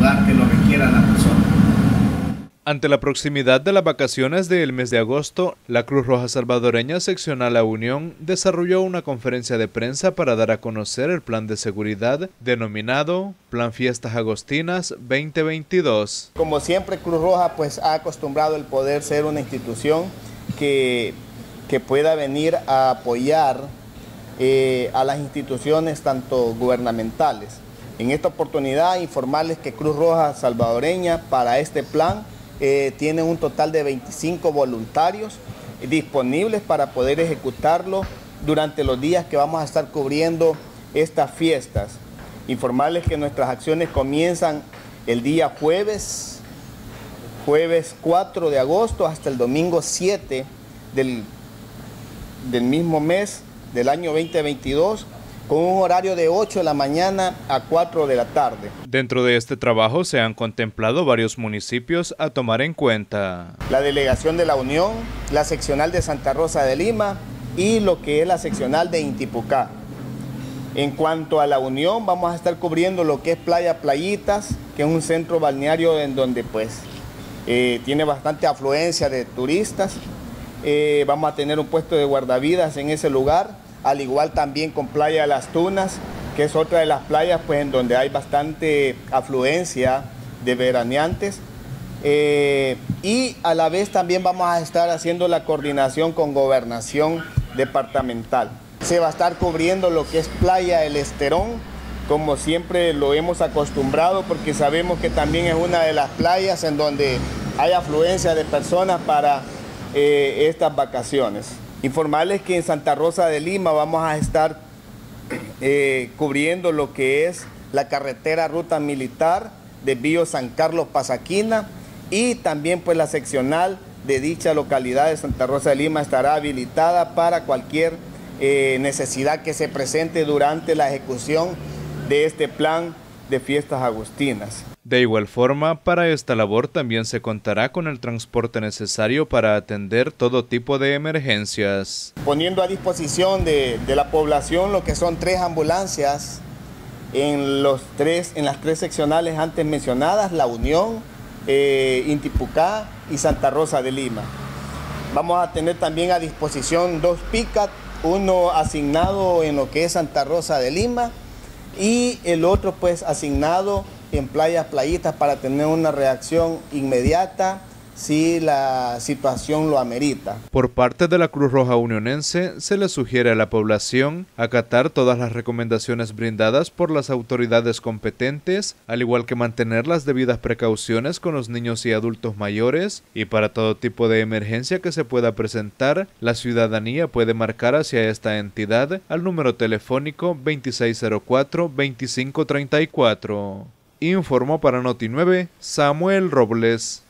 lugar que lo requiera la persona. Ante la proximidad de las vacaciones del mes de agosto, la Cruz Roja Salvadoreña Seccional La Unión desarrolló una conferencia de prensa para dar a conocer el plan de seguridad denominado Plan Fiestas Agostinas 2022. Como siempre, Cruz Roja pues ha acostumbrado el poder ser una institución que, que pueda venir a apoyar eh, a las instituciones tanto gubernamentales. En esta oportunidad informarles que Cruz Roja Salvadoreña para este plan eh, tiene un total de 25 voluntarios disponibles para poder ejecutarlo durante los días que vamos a estar cubriendo estas fiestas. Informarles que nuestras acciones comienzan el día jueves, jueves 4 de agosto hasta el domingo 7 del, del mismo mes del año 2022 con un horario de 8 de la mañana a 4 de la tarde. Dentro de este trabajo se han contemplado varios municipios a tomar en cuenta. La delegación de la Unión, la seccional de Santa Rosa de Lima y lo que es la seccional de Intipucá. En cuanto a la Unión, vamos a estar cubriendo lo que es Playa Playitas, que es un centro balneario en donde pues eh, tiene bastante afluencia de turistas. Eh, vamos a tener un puesto de guardavidas en ese lugar al igual también con Playa de las Tunas, que es otra de las playas pues, en donde hay bastante afluencia de veraneantes. Eh, y a la vez también vamos a estar haciendo la coordinación con gobernación departamental. Se va a estar cubriendo lo que es Playa El Esterón, como siempre lo hemos acostumbrado, porque sabemos que también es una de las playas en donde hay afluencia de personas para eh, estas vacaciones. Informarles que en Santa Rosa de Lima vamos a estar eh, cubriendo lo que es la carretera ruta militar de Bío San Carlos Pasaquina y también pues la seccional de dicha localidad de Santa Rosa de Lima estará habilitada para cualquier eh, necesidad que se presente durante la ejecución de este plan de fiestas agustinas. De igual forma, para esta labor también se contará con el transporte necesario para atender todo tipo de emergencias. Poniendo a disposición de, la población lo que son tres ambulancias en, los tres, en las tres seccionales antes mencionadas, La Unión, eh, Intipucá y Santa Rosa de Lima. Vamos a tener también a disposición dos PICAT, uno asignado en lo que es Santa Rosa de Lima y el otro pues asignado en playas, playitas para tener una reacción inmediata si la situación lo amerita. Por parte de la Cruz Roja Unionense, se le sugiere a la población acatar todas las recomendaciones brindadas por las autoridades competentes, al igual que mantener las debidas precauciones con los niños y adultos mayores, y para todo tipo de emergencia que se pueda presentar, la ciudadanía puede marcar hacia esta entidad al número telefónico 2604-2534. Informó para Noti9 Samuel Robles.